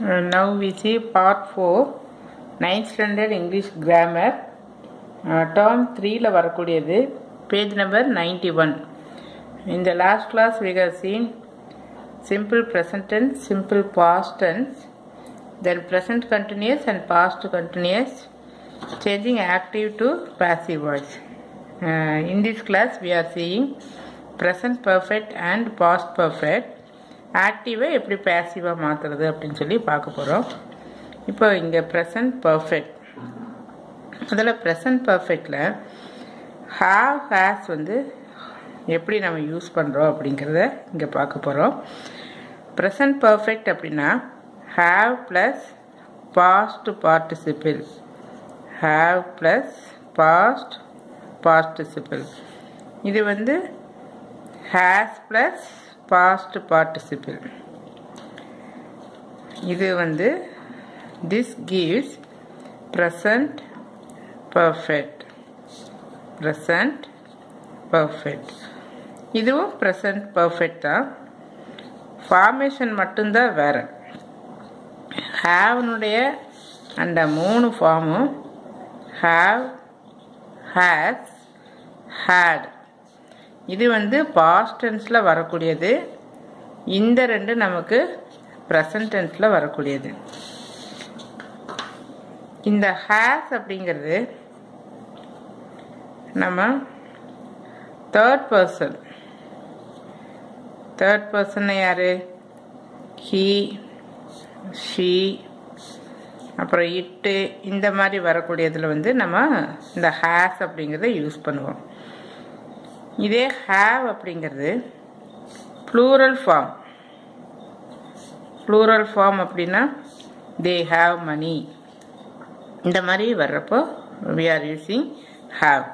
Uh, now we see part 4 9th standard English grammar uh, term 3ல வரக்கூடியது page number 91 in the last class we have seen simple present tense simple past tense then present continuous and past continuous changing active to passive voice uh, in this class we are seeing present perfect and past perfect ஆக்டிவை எப்படி பேசிவாக மாற்றுறது அப்படின்னு சொல்லி பார்க்க போகிறோம் இப்போ இங்கே present perfect அதில் present பர்ஃபெக்டில் ஹாவ் ஹேஸ் வந்து எப்படி நம்ம யூஸ் பண்ணுறோம் அப்படிங்கிறத இங்கே பார்க்க போகிறோம் ப்ரெசன்ட் பர்ஃபெக்ட் அப்படின்னா have plus past participle have plus past participle இது வந்து ஹேஸ் ப்ளஸ் பாஸ்ட் பார்ட்டிசிபிள் இது வந்து this gives present perfect present perfect இதுவும் ப்ரெசன்ட் பர்ஃபெக்ட் தான். ஃபார்மேஷன் மட்டும்தான் வேறு. ஹாவ்னுடைய அந்த மூணு ஃபார்மும் ஹாவ் ஹேஸ் ஹேட் இது வந்து பாஸ்ட் டென்ஸில் வரக்கூடியது. இந்த ரெண்டு நமக்கு ப்ரெசன்ட் டென்ஸில் வரக்கூடியது. இந்த ஹேஸ் அப்படிங்கிறது நம்ம தேர்ட் பர்சன் தேர்ட் பர்சன் யார்? ஹீ ஷீ அப்புறம் இட்டு இந்த மாதிரி வரக்கூடியதில் வந்து நம்ம இந்த ஹேஸ் அப்படிங்கிறத யூஸ் பண்ணுவோம். இதே ஹாவ் அப்படிங்கிறது ப்ளூரல் ஃபார்ம் ப்ளூரல் ஃபார்ம் அப்படின்னா தே ஹாவ் மணி இந்த மாதிரி வர்றப்போ we are using have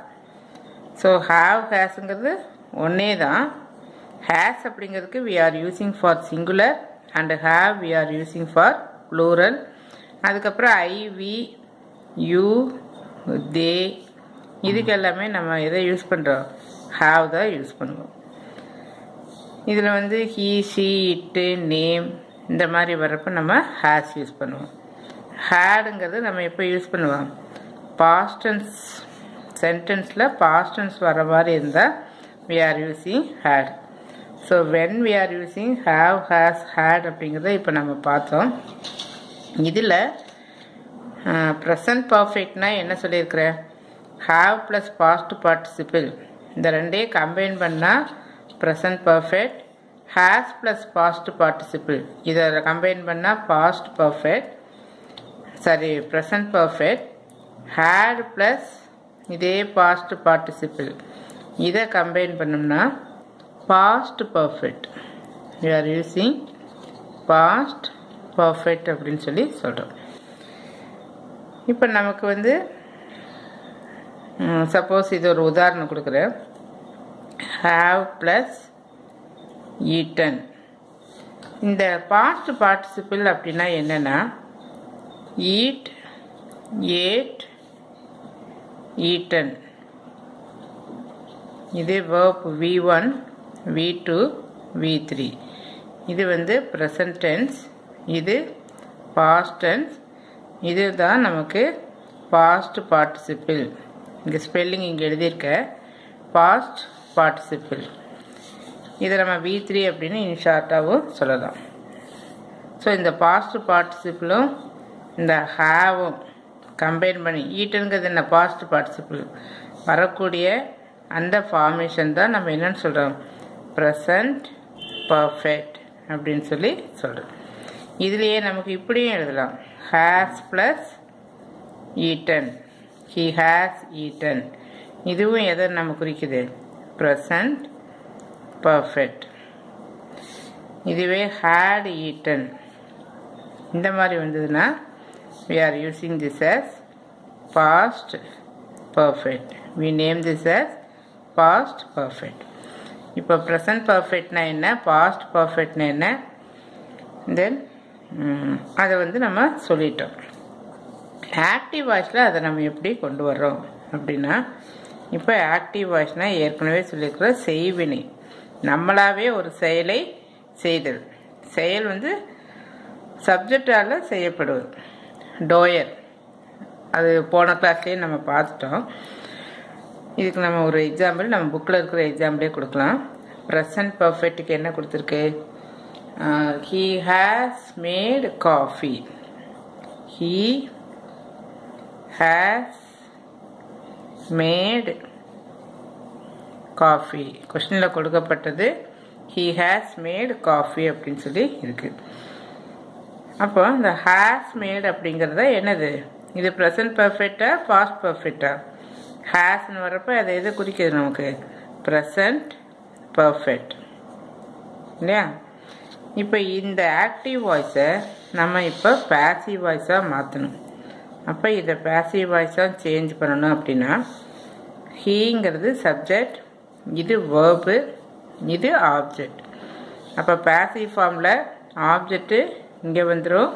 so have ஹேஸுங்கிறது ஒன்றே தான். ஹேஸ் அப்படிங்கிறதுக்கு we are using for singular and have we are using for plural அதுக்கப்புறம் ஐ வி யூ தே இதுக்கு எல்லாமே நம்ம எதை யூஸ் பண்ணுறோம் ஹாவ் தான் யூஸ் பண்ணுவோம். இதில் வந்து ஹீ ஷீ இட்டு நேம் இந்த மாதிரி வர்றப்போ நம்ம ஹேஸ் யூஸ் பண்ணுவோம். ஹேடுங்கிறது நம்ம எப்போ யூஸ் பண்ணுவோம்? பாஸ்டன்ஸ் சென்டென்ஸில் பாஸ்டன்ஸ் வர மாதிரி இருந்தால் we are using had so when we are using have has had அப்படிங்கிறத இப்போ நம்ம பார்த்தோம். இதில் ப்ரெசன்ட் பர்ஃபெக்ட்னா என்ன சொல்லியிருக்கிறேன் ஹாவ் ப்ளஸ் பாஸ்ட் பார்ட்டிசிபிள் இந்த ரெண்டே கம்பைன் பண்ணால் present perfect has plus past participle இதை கம்பைன் பண்ணால் past perfect sorry present perfect had plus இதே பாஸ்ட் பார்ட்டிசிபிள் இதை கம்பைன் பண்ணோம்னா past perfect you are using past perfect அப்படின்னு சொல்லி சொல்கிறோம் இப்போ நமக்கு வந்து சப்போஸ் இது ஒரு உதாரணம் கொடுக்குறேன். ஹாவ் ப்ளஸ் ஈட்டன் இந்த பாஸ்ட் பார்ட்டிசிபிள் அப்படின்னா என்னென்னா ஈட் ஏட் ஈட்டன் இது verb V one V two V three இது வந்து ப்ரெசன்ட் டென்ஸ் இது பாஸ்ட் டென்ஸ் இதுதான் நமக்கு பாஸ்ட் பார்ட்டிசிபிள் இங்கே ஸ்பெல்லிங் இங்கே எழுதியிருக்க பாஸ்ட் பார்ட்டிசிபிள் இதை நம்ம வி த்ரீ அப்படின்னு இன்ஷார்ட்டாகவும் சொல்லலாம். ஸோ இந்த பாஸ்ட் பார்ட்டிசிபிளும் இந்த ஹேவும் கம்பைன் பண்ணி ஈட்டுங்கிறது என்ன? பாஸ்ட் பார்ட்டிசிபிள் வரக்கூடிய அந்த ஃபார்மேஷன் தான் நம்ம என்னன்னு சொல்கிறோம் ப்ரெசண்ட் பர்ஃபெக்ட் அப்படின்னு சொல்லி சொல்கிறோம் இதுலேயே நமக்கு இப்படியும் எழுதலாம். Has plus eaten he has eaten இதுவும் எதை நம்ம குறிக்குது? ப்ரெசண்ட் பர்ஃபெக்ட் இதுவே ஹேட் ஈட்டன் இந்த மாதிரி வந்ததுன்னா we are using this as past perfect we name this as past perfect இப்போ ப்ரெசன்ட் பர்ஃபெக்ட்னா என்ன? பாஸ்ட் பர்ஃபெக்ட்னா என்ன? தென் அதை வந்து நம்ம சொல்லிட்டோம். ஆக்டிவ் வாய்ஸில் அதை நம்ம எப்படி கொண்டு வர்றோம்? அப்படின்னா இப்போ ஆக்டிவ் வாய்ஸ்னால் ஏற்கனவே சொல்லியிருக்கிற செய்வினை. நம்மளாவே ஒரு செயலை செய்தல். செயல் வந்து சப்ஜெக்டால் செய்யப்படுவது. டோயர் அது போன கிளாஸ்லேயே நம்ம பார்த்துட்டோம். இதுக்கு நம்ம ஒரு எக்ஸாம்பிள் நம்ம புக்கில் இருக்கிற எக்ஸாம்பிளே கொடுக்கலாம். ப்ரெசன்ட் பர்ஃபெக்ட்டுக்கு என்ன கொடுத்துருக்கு? He has made coffee he has made coffee கொஷனில் கொடுக்கப்பட்டது ஹீ ஹேஸ் மேட் காஃபி அப்படின்னு சொல்லி இருக்கு. அப்போ இந்த ஹேஸ் மேட் அப்படிங்கிறத என்னது? இது ப்ரெசன்ட் பர்ஃபெக்டா பாஸ்ட் பர்ஃபெக்டா ஹேஸ்ன்னு வரப்போ அதை எது குறிக்கிறது நமக்கு? ப்ரெசன்ட் பர்ஃபெக்ட் இல்லையா? இப்போ இந்த ஆக்டிவ் வாய்ஸை நம்ம இப்போ பேசிவ் வாய்ஸாக மாற்றணும் அப்போ இதை பேசிவ் வாய்ஸாக சேஞ்ச் பண்ணணும் அப்படின்னா ஹீங்கிறது சப்ஜெக்ட் இது வேர்பு இது ஆப்ஜெக்ட் அப்போ பேசிவ் ஃபார்மில் ஆப்ஜெக்ட்டு இங்கே வந்துடும்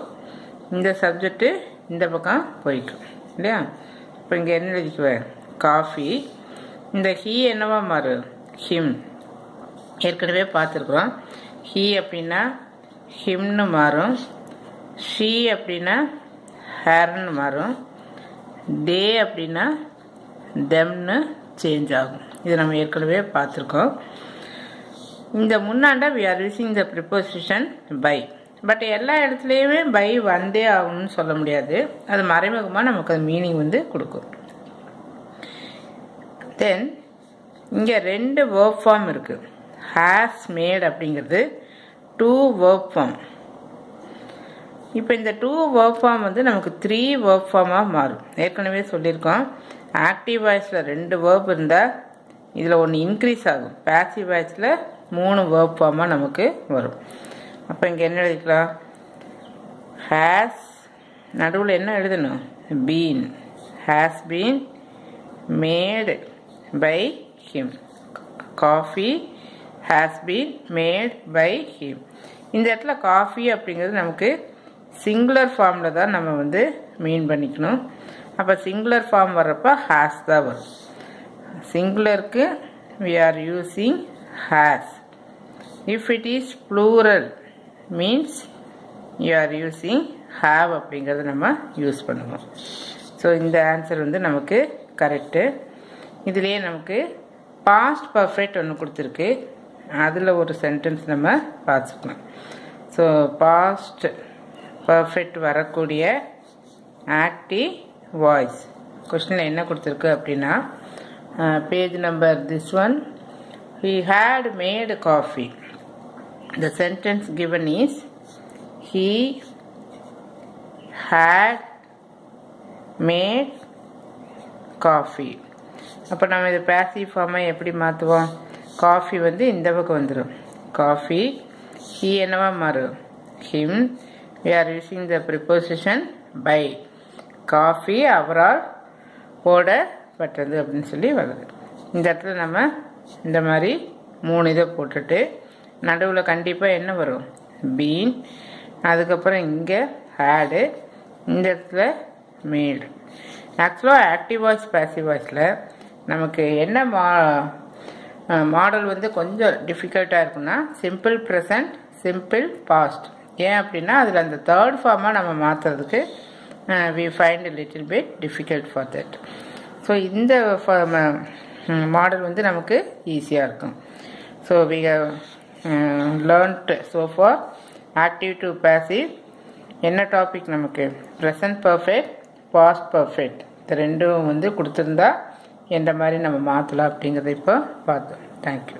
இந்த சப்ஜெக்ட்டு இந்த பக்கம் போய்க்கும் இல்லையா? இப்போ இங்கே என்ன எழுதிக்குவேன் காஃபி இந்த ஹீ என்னவா மாறும் ஹிம் ஏற்கனவே பார்த்துருக்குறோம். ஹீ அப்படின்னா ஹிம்னு மாறும். ஷீ அப்படின்னா ஹேர்னு மாறும் டே அப்படின்னா தெம்னு சேஞ்ச் ஆகும். இது நம்ம ஏற்கனவே பார்த்துருக்கோம். இந்த முன்னாண்டா we are using the preposition by but எல்லா இடத்துலையுமே பை வந்தே ஆகணும்னு சொல்ல முடியாது. அது மறைமுகமாக நமக்கு அது மீனிங் வந்து கொடுக்கும். தென் இங்கே ரெண்டு வேர்ப் ஃபார்ம் இருக்குது ஹேஸ் மேட் அப்படிங்கிறது டூ வேர்ப் ஃபார்ம் இப்போ இந்த டூ வேர்ப் ஃபார்ம் வந்து நமக்கு த்ரீ வேர்ப் ஃபார்மாக மாறும். ஏற்கனவே சொல்லியிருக்கோம். ஆக்டிவ் வாய்ஸில் ரெண்டு வேர்ப் இருந்தால் இதில் ஒன்று இன்க்ரீஸ் ஆகும். பேசிவ் வாய்ஸில் மூணு வேர்ப் ஃபார்மாக நமக்கு வரும். அப்போ இங்கே என்ன எழுதிக்கலாம்? ஹேஸ் நடுவில் என்ன எழுதணும்? Been has been made by him coffee has been made by him இந்த இடத்துல காஃபி அப்படிங்கிறது நமக்கு சிங்குலர் ஃபார்மில் தான் நம்ம வந்து மீன் பண்ணிக்கணும். அப்போ சிங்குலர் ஃபார்ம் வர்றப்போ ஹேஸ் தான் வரும். சிங்குலருக்கு we are using has if it is plural means you are using have அப்படிங்கிறத நம்ம யூஸ் பண்ணுவோம். ஸோ இந்த ஆன்சர் வந்து நமக்கு கரெக்டு இதுலேயே நமக்கு பாஸ்ட் பர்ஃபெக்ட் ஒன்று கொடுத்துருக்கு. அதில் ஒரு சென்டென்ஸ் நம்ம பார்த்துக்கலாம். ஸோ பாஸ்ட் பர்ஃபெக்ட் வரக்கூடிய ஆக்டிவ் வாய்ஸ் கொஸ்டினில் என்ன கொடுத்துருக்கு அப்படின்னா page number this one he had made coffee the sentence given is he had made coffee அப்போ நம்ம இது பேசிவ் ஃபார்மை எப்படி மாற்றுவோம் காஃபி வந்து இந்த பக்கம் வந்துடும் காஃபி ஹீ என்னவா மாறும்? Him we are using the preposition by coffee அவரால் போடப்பட்டது அப்படின்னு சொல்லி வருது. இந்த இடத்துல நம்ம இந்த மாதிரி மூணு இதை போட்டுட்டு நடுவில் கண்டிப்பாக என்ன வரும்? பீன் அதுக்கப்புறம் இங்கே ஹேடு இந்த இடத்துல மேடு ஆக்சுவலாக ஆக்டிவ் வாய்ஸ் பேசிவ் வாய்ஸில் நமக்கு என்ன மா மாடல் வந்து கொஞ்சம் டிஃபிகல்ட்டாக இருக்குன்னா சிம்பிள் ப்ரெசன்ட் சிம்பிள் பாஸ்ட் ஏன் அப்படின்னா அதில் அந்த தேர்ட் ஃபார்மாக நம்ம மாற்றுறதுக்கு we find little bit difficult for that so இந்த மாடல் வந்து நமக்கு ஈஸியாக இருக்கும். So we learned so far active to passive என்ன டாபிக் நமக்கு? ப்ரெசன்ட் பர்ஃபெக்ட் பாஸ்ட் பர்ஃபெக்ட் இந்த ரெண்டும் வந்து கொடுத்துருந்தா எந்த மாதிரி நம்ம மாற்றலாம் அப்படிங்கிறத இப்போ பார்த்தோம். தேங்க்யூ